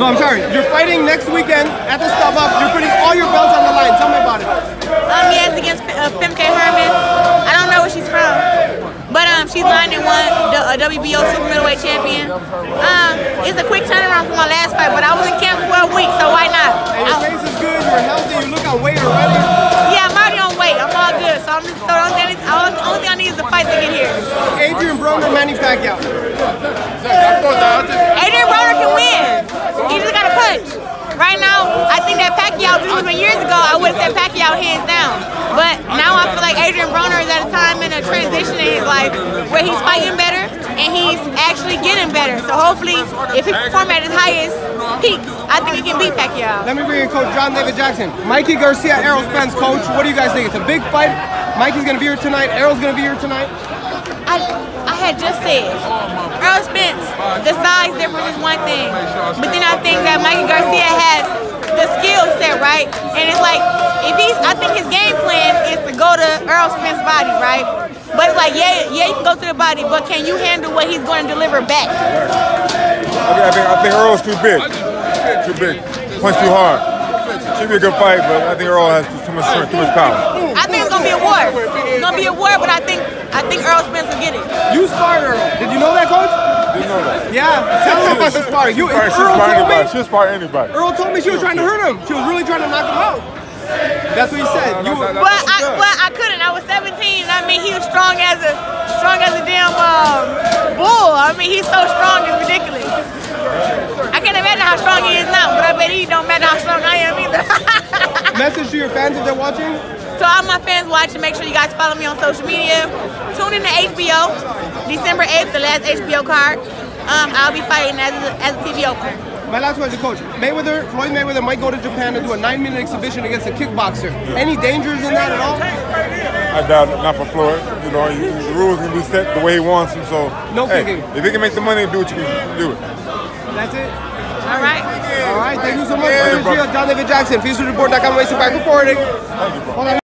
Thanks, man. So I'm sorry, you're fighting next weekend at the StubHub. You're putting all your belts on the line. Tell me about it. Um, yeah, it's against uh, Femke Herman. I don't know where she's from, but um, she's 9 and 1, the uh, WBO super middleweight champion. Um, it's a quick turnaround from my last fight, but I was in camp for a week, so why not? And your I- face is good. You're healthy. You look on weight already. yeah, I'm already on weight. I'm all good, so I'm just, so the only, thing, all- the only thing I need is the fight to get here. Adrian Broner, Manny Pacquiao. Adrian Broner can win. He just got to punch. Right now, I think that Pacquiao, was years ago, I would have said Pacquiao hands down. But now I feel like Adrian Broner is at a time in a transition in his life where he's fighting better and he's actually getting better. So hopefully, if he performs at his highest peak, I think he can beat Pacquiao. Let me bring in Coach John David Jackson. Mikey Garcia, Errol Spence, Coach. What do you guys think? It's a big fight. Mikey's gonna be here tonight. Errol's gonna be here tonight. I, I had just said, Errol Spence, the size difference is one thing, but then I think that Mikey Garcia game plan is to go to Errol Spence's body, right? But it's like, yeah, yeah, you can go to the body, but can you handle what he's going to deliver back? I think, I think, I think Errol's too big. Too big. Punch too hard. Should be a good fight, but I think Errol has too much strength, too much power. I think it's gonna be a war. It's gonna be a war, but I think I think Errol Spence will get it. You sparred Errol. Did you know that, Coach? Didn't know that. Yeah. Tell him about the sparring. You, She'll Earl anybody. She'll anybody. Errol told me she was trying to hurt him. She was really trying to knock him out. That's what he said. You, No, no, no. But I, but I couldn't. I was 17. I mean, he was strong as a strong as a damn um, bull. I mean, he's so strong, it's ridiculous. I can't imagine how strong he is now, but I bet he don't matter how strong I am either. message to your fans if they're watching. so all my fans watching, make sure you guys follow me on social media. Tune in to HBO, December 8th, the last HBO card. Um, I'll be fighting as a, as a TV opener. My last question, Coach. Mayweather, Floyd Mayweather might go to Japan to do a nine-minute exhibition against a kickboxer. Any dangers in that at all? I doubt it. Not for Floyd. You know, he, the rules can be set the way he wants them. So, No hey, kicking. if he can make the money, do what you can do. It. That's it. All right. All right. Thank you so much. Yeah, John David Jackson, FeastureReport.com, Racing Back reporting. Thank you, bro. Hold on.